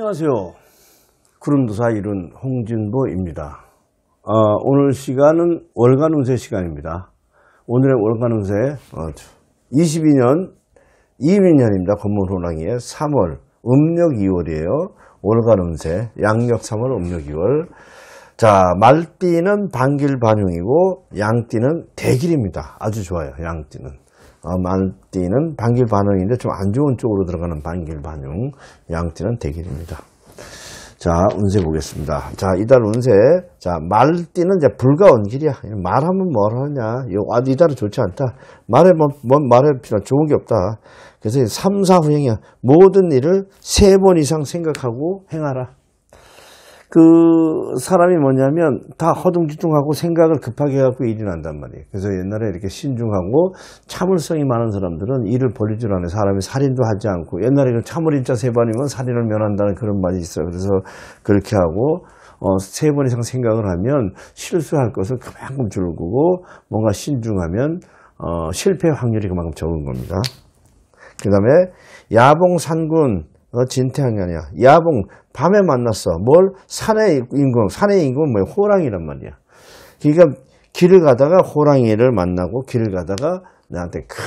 안녕하세요. 구름도사 이룬 홍진보입니다. 어, 오늘 시간은 월간 운세 시간입니다. 오늘의 월간 운세 어, 22년 이민년입니다. 건물호랑이의 3월 음력 2월이에요. 월간 운세 양력 3월 음력 2월 자 말띠는 반길 반용이고 양띠는 대길입니다. 아주 좋아요. 양띠는 어, 말띠는 반길 반응인데 좀 안 좋은 쪽으로 들어가는 반길 반응, 양띠는 대길입니다. 자, 운세 보겠습니다. 자, 이달 운세. 자, 말띠는 이제 불가원길이야. 말하면 뭘 하냐. 아, 이달은 좋지 않다. 말해, 뭐, 뭐 말해 필요 좋은 게 없다. 그래서 3, 4 후행이야. 모든 일을 세 번 이상 생각하고 행하라. 그 사람이 뭐냐면 다 허둥지둥하고 생각을 급하게 해갖고 일이 난단 말이에요. 그래서 옛날에 이렇게 신중하고 참을성이 많은 사람들은 일을 벌리질 않아요. 사람이 살인도 하지 않고 옛날에 그 참을 인자 세 번이면 살인을 면한다는 그런 말이 있어요. 그래서 그렇게 하고 어, 세 번 이상 생각을 하면 실수할 것을 그만큼 줄고 뭔가 신중하면 어, 실패 확률이 그만큼 적은 겁니다. 그 다음에 야봉산군 어, 진태양이 아니야. 야봉 밤에 만났어. 뭘 산의 인공 산의 인공 뭐 호랑이란 말이야. 그러니까 길을 가다가 호랑이를 만나고 길을 가다가 나한테 큰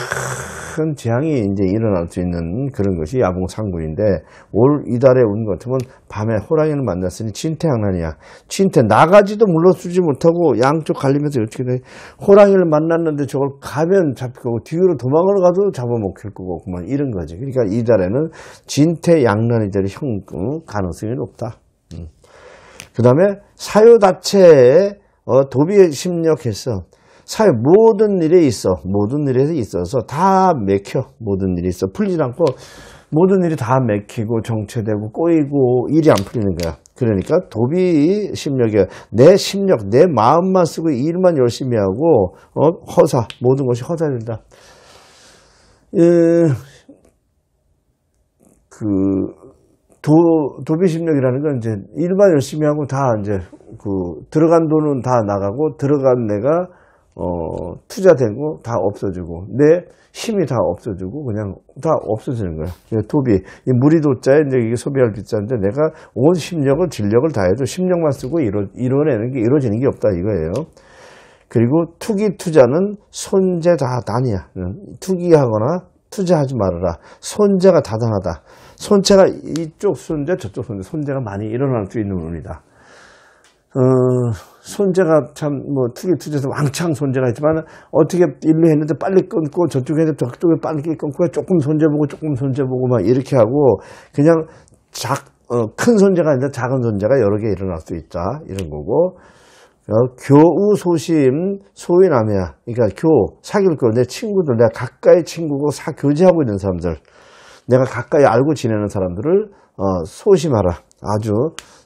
재앙이 이제 일어날 수 있는 그런 것이 야봉상군인데 올 이달에 온것 같으면 밤에 호랑이를 만났으니 진태양난이야. 진태 나가지도 물러서지 못하고 양쪽 갈리면서 어떻게 돼? 호랑이를 만났는데 저걸 가면 잡히고 뒤로 도망을 가도 잡아먹힐 거고 그만 이런 거지. 그러니까 이달에는 진태양난이 될 형 가능성이 높다. 음. 그 다음에 사유다체에 어, 도비에 심력해서 사회 모든 일에 있어. 모든 일에 있어서 다 맥혀. 모든 일이 있어. 풀리지 않고 모든 일이 다 맥히고 정체되고 꼬이고 일이 안 풀리는 거야. 그러니까 도비 심력이야. 내 심력 내 마음만 쓰고 일만 열심히 하고 어, 허사. 모든 것이 허사된다. 에, 그 도, 도비 심력이라는 건 이제 일만 열심히 하고 다 이제 그 들어간 돈은 다 나가고 들어간 내가 어, 투자되고 다 없어지고 내 힘이 다 없어지고 그냥 다 없어지는 거야. 도비 이 무리 도자에 이제 이게 소비할 비자인데 내가 온 심력을 진력을 다해도 심력만 쓰고 이뤄 이뤄내는 게 이루어지는 게 없다 이거예요. 그리고 투기 투자는 손재 다단이야. 투기하거나 투자하지 말아라. 손재가 다단하다. 손재가 이쪽 손재 저쪽 손재 손재가 많이 일어날 수 있는 운이다. 어, 손재가 참, 뭐, 투기 투자에서 왕창 손재가 있지만, 어떻게 일로 했는데 빨리 끊고, 저쪽에 했는데 저쪽에 빨리 끊고, 조금 손재 보고, 조금 손재 보고, 막 이렇게 하고, 그냥 작, 어, 큰 손재가 아니라 작은 손재가 여러 개 일어날 수 있다. 이런 거고, 어, 교우 소심 소인함이야. 그러니까 교, 사귈 거, 내 친구들, 내가 가까이 친구고 사, 교제하고 있는 사람들, 내가 가까이 알고 지내는 사람들을, 어, 소심하라. 아주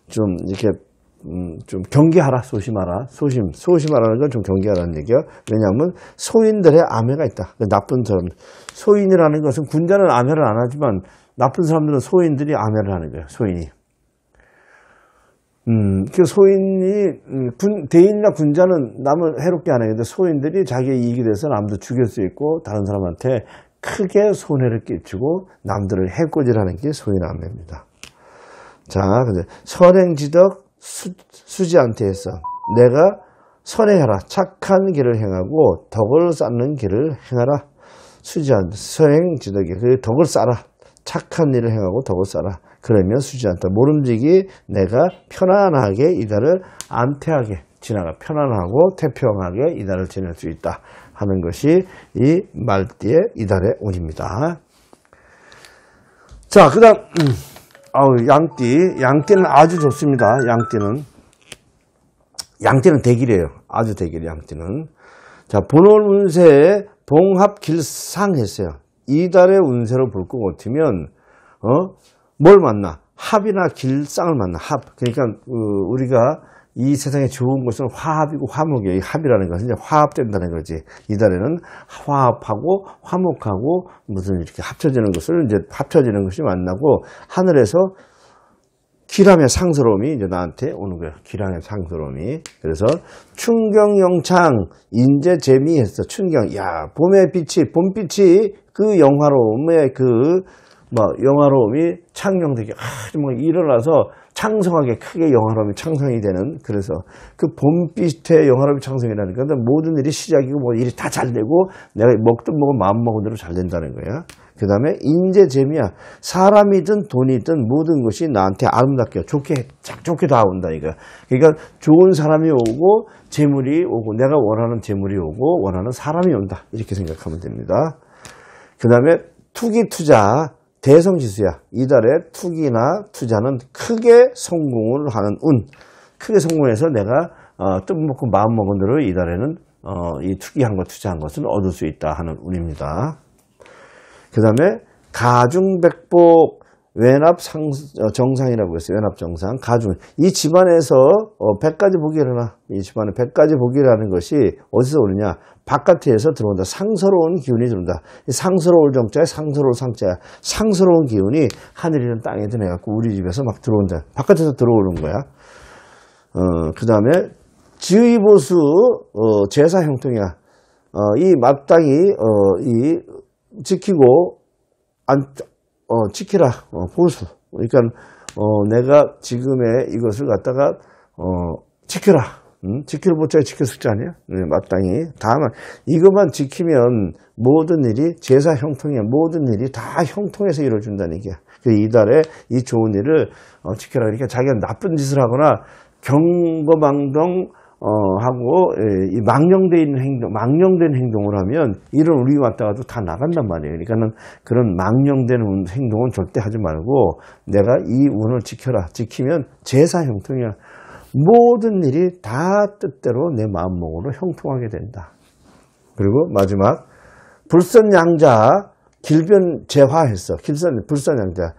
좀 이렇게 음, 좀 경계하라, 소심하라. 소심, 소심하라는 건 좀 경계하라는 얘기야. 왜냐하면 소인들의 암해가 있다. 그 나쁜 사람. 소인이라는 것은 군자는 암해를 안 하지만 나쁜 사람들은 소인들이 암해를 하는 거예요. 소인이. 음, 그 소인이, 음, 군, 대인이나 군자는 남을 해롭게 하는 건데 소인들이 자기의 이익이 돼서 남도 죽일 수 있고 다른 사람한테 크게 손해를 끼치고 남들을 해코지라는 게 소인 암해입니다. 자, 근데 선행지덕 수, 수지한테 해서 내가 선행하라. 착한 길을 행하고 덕을 쌓는 길을 행하라. 수지한테 선행지덕이 그 덕을 쌓아 착한 일을 행하고 덕을 쌓아 그러면 수지한테 모름지기 내가 편안하게 이달을 안태하게 지나가. 편안하고 태평하게 이달을 지낼 수 있다 하는 것이 이 말띠의 이달의 운입니다. 자, 그 다음, 음. 아우, 양띠. 양띠는 아주 좋습니다. 양띠는. 양띠는 대길이에요. 아주 대길, 양띠는. 자, 본월 운세에 봉합 길상 했어요. 이달의 운세로 볼것 같으면, 어, 뭘 만나? 합이나 길상을 만나. 합. 그러니까, 어, 우리가 이 세상에 좋은 것은 화합이고 화목이에요. 이 합이라는 것은 이제 화합된다는 거지. 이달에는 화합하고 화목하고 무슨 이렇게 합쳐지는 것을 이제 합쳐지는 것이 만나고 하늘에서 기람의 상스러움이 이제 나한테 오는 거예요. 기람의 상스러움이. 그래서 충경영창 인재 재미했어. 충경. 야 봄의 빛이 봄빛이 그 영화로움의 그뭐 영화로움이 창명되게 아주 뭐 일어나서 창성하게 크게 영화로움이 창성이 되는 그래서 그 봄빛의 영화로움이 창성이라니까 모든 일이 시작이고 뭐 일이 다 잘 되고 내가 먹든 먹은 마음 먹은 대로 잘 된다는 거야. 그 다음에 인재 재미야. 사람이든 돈이든 모든 것이 나한테 아름답게 좋게 작 좋게 다 온다 이거. 그러니까 좋은 사람이 오고 재물이 오고 내가 원하는 재물이 오고 원하는 사람이 온다. 이렇게 생각하면 됩니다. 그 다음에 투기 투자 대성지수야 이달에 투기나 투자는 크게 성공을 하는 운 크게 성공해서 내가 어, 뜻먹고 마음 먹은 대로 이달에는 어, 이 투기한 것 투자한 것을 얻을 수 있다 하는 운입니다. 그 다음에 가중백복 외납 상, 어, 정상이라고 했어요. 외납 정상. 가중. 이 집안에서 어, 100가지 복이 일어나. 이 집안에 100가지 복이라는 것이 어디서 오느냐. 바깥에서 들어온다. 상서로운 기운이 들어온다. 상서로울 정자에 상서로울 상자야. 상서로운 기운이 하늘이든 땅이든 해갖고 우리 집에서 막 들어온다. 바깥에서 들어오는 거야. 어, 그 다음에 지의보수 어, 제사 형통이야. 어, 이 마땅히 어, 이 지키고 안 어, 지키라 어, 보수. 그러니까 어, 내가 지금의 이것을 갖다가 어, 지켜라. 음? 지킬 보자에 지킬 숙제 아니야? 네, 마땅히. 다만 이것만 지키면 모든 일이 제사 형통이야. 모든 일이 다 형통해서 이루어진다는 얘기야. 그 이달에 이 좋은 일을 어, 지켜라. 그러니까 자기가 나쁜 짓을 하거나 경거망동 어, 하고, 예, 이 망령되어 있는 행동, 망령된 행동을 하면, 이런 우리 왔다가도 다 나간단 말이에요. 그러니까는 그런 망령된 행동은 절대 하지 말고, 내가 이 운을 지켜라. 지키면 제사 형통이야. 모든 일이 다 뜻대로 내 마음먹으로 형통하게 된다. 그리고 마지막, 불선양자, 길변 재화했어. 길선, 불선양자.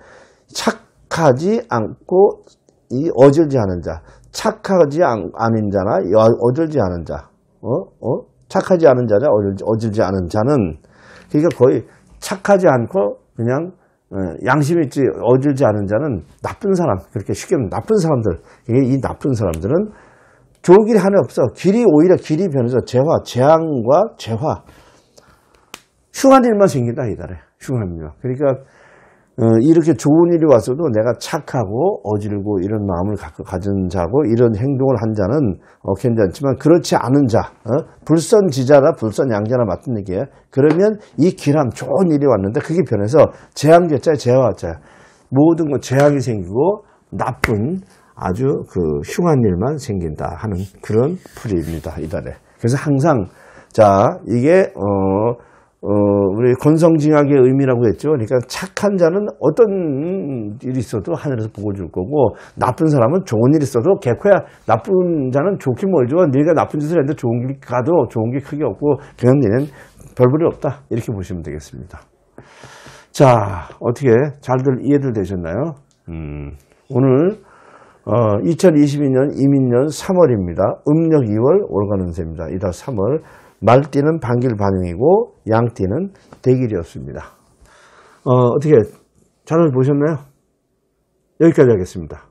착하지 않고, 이 어질지 않은 자. 착하지 않, 은 자나 어질지 않은 자, 어? 어? 착하지 않은 자나 어질지, 어질지 않은 자는 그러니까 거의 착하지 않고 그냥 어, 양심 있지 어질지 않은 자는 나쁜 사람 그렇게 쉽게 하면 나쁜 사람들. 이 나쁜 사람들은 좋은 길이 하나 없어. 길이 오히려 길이 변해서 재화 재앙과 재화. 흉한 일만 생긴다 이달에. 흉한 일만. 그러니까 어, 이렇게 좋은 일이 왔어도 내가 착하고 어질고 이런 마음을 가진 자고 이런 행동을 한 자는 어, 괜찮지만 그렇지 않은 자, 어? 불선지자나 불선양자나 맞은 얘기예요. 그러면 이 길함 좋은 일이 왔는데 그게 변해서 재앙제자에 재화자야. 모든 것 재앙이 생기고 나쁜 아주 그 흉한 일만 생긴다 하는 그런 풀이입니다. 이달에. 그래서 항상 자 이게 어 어, 우리 건성징악의 의미라고 했죠. 그러니까 착한 자는 어떤 일이 있어도 하늘에서 복을 줄 거고 나쁜 사람은 좋은 일이 있어도 개코야 나쁜 자는 좋긴 멀죠. 네가 나쁜 짓을 했는데 좋은 길 가도 좋은 게 크게 없고 그냥 얘는 별 볼이 없다. 이렇게 보시면 되겠습니다. 자, 어떻게 잘들 이해들 되셨나요? 음, 오늘 어, 2022년 이민년 3월입니다. 음력 2월 월간운세입니다. 이달 3월 말띠는 반길 반영이고 양띠는 대길이었습니다. 어, 어떻게 잘 보셨나요? 여기까지 하겠습니다.